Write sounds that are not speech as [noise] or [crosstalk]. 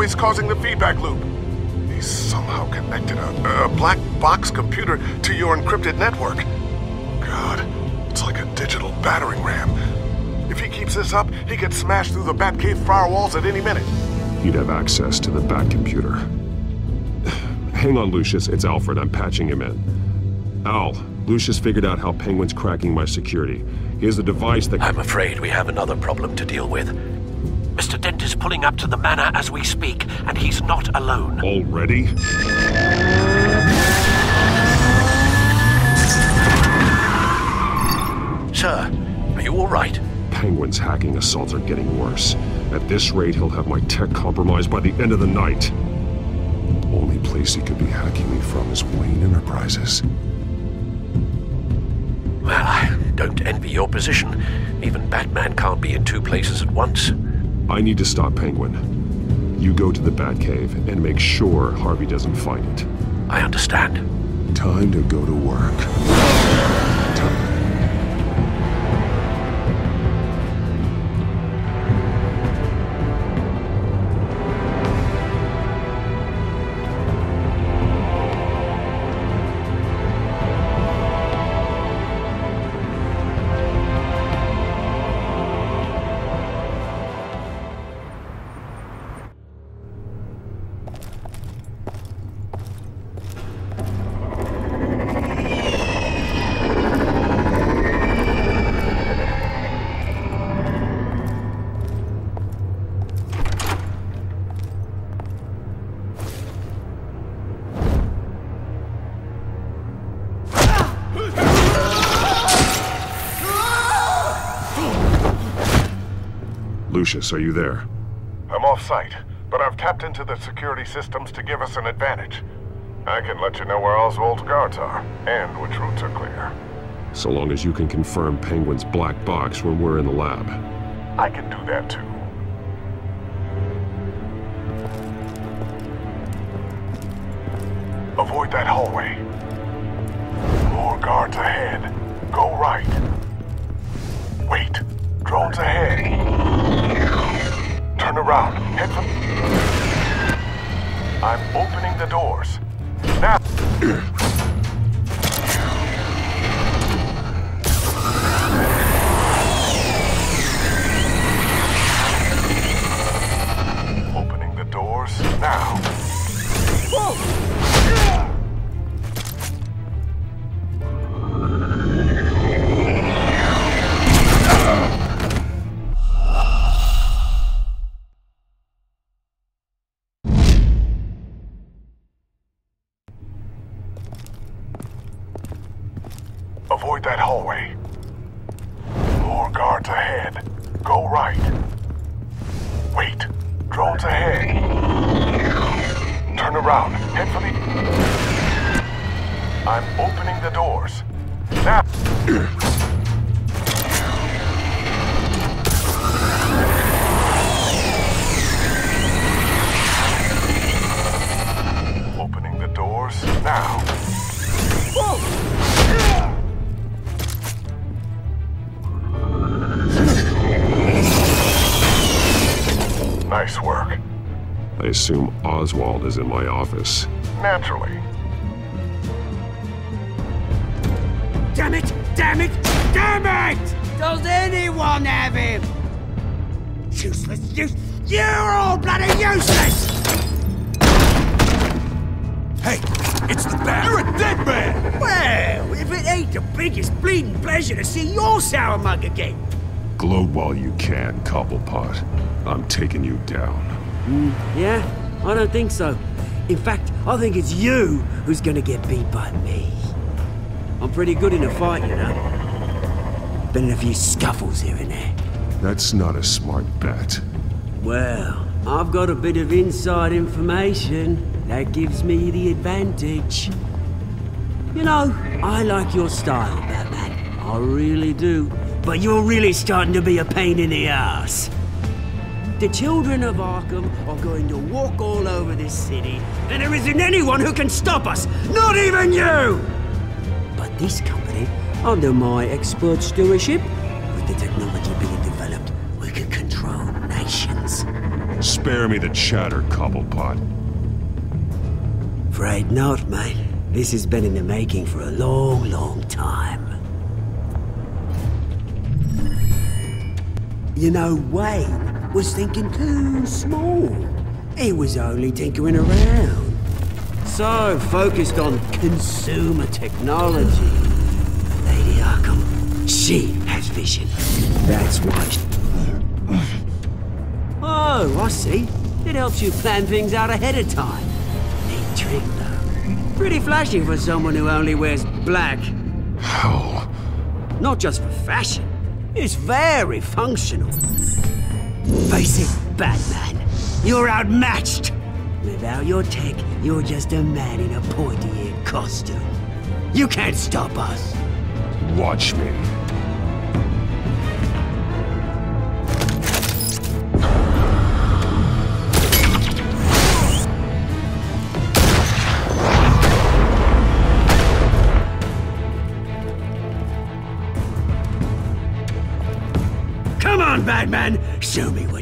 Now he's causing the feedback loop. He's somehow connected a, a black box computer to your encrypted network. God, it's like a digital battering ram. If he keeps this up, he could smash through the Batcave firewalls at any minute. He'd have access to the Bat computer. [sighs] Hang on, Lucius. It's Alfred. I'm patching him in. Al, Lucius figured out how Penguin's cracking my security. Here's the device that... I'm afraid we have another problem to deal with. Mr. Dent is pulling up to the manor as we speak, and he's not alone. Already? Sir, are you all right? Penguin's hacking assaults are getting worse. At this rate, he'll have my tech compromised by the end of the night. Only place he could be hacking me from is Wayne Enterprises. Well, I don't envy your position. Even Batman can't be in two places at once. I need to stop Penguin. You go to the Batcave and make sure Harvey doesn't find it. I understand. Time to go to work. Lucius, are you there? I'm off site, but I've tapped into the security systems to give us an advantage. I can let you know where Oswald's guards are, and which routes are clear. So long as you can confirm Penguin's black box when we're in the lab. I can do that too. Avoid that hallway. More guards ahead. Go right. Around. I'm opening the doors. Now... Avoid that hallway. More guards ahead. Go right. Wait. Drones ahead. Turn around. Head for the... I'm opening the doors. Now... Nice work. I assume Oswald is in my office. Naturally. Damn it! Damn it! Damn it! Does anyone have him? Useless, use. You're all bloody useless! Hey, it's the bat. You're a dead man. Well, if it ain't the biggest bleeding pleasure to see your sour mug again. Gloat while you can, Cobblepot. I'm taking you down. Mm, yeah? I don't think so. In fact, I think it's you who's gonna get beat by me. I'm pretty good in a fight, you know. Been in a few scuffles here and there. That's not a smart bet. Well, I've got a bit of inside information that gives me the advantage. You know, I like your style, Batman. I really do. But you're really starting to be a pain in the ass. The children of Arkham are going to walk all over this city, and there isn't anyone who can stop us, not even you! But this company, under my expert stewardship, with the technology being developed, we can control nations. Spare me the chatter, Cobblepot. Afraid not, mate. This has been in the making for a long, long time. You know, Wayne was thinking too small. He was only tinkering around. So focused on consumer technology. Lady Arkham, she has vision. That's why. Oh, I see. It helps you plan things out ahead of time. Neat trick, though. Pretty flashy for someone who only wears black. Hell. Not just for fashion. It's very functional. Face it, Batman. You're outmatched. Without your tech, you're just a man in a pointy-eared costume. You can't stop us. Watch on! Show me what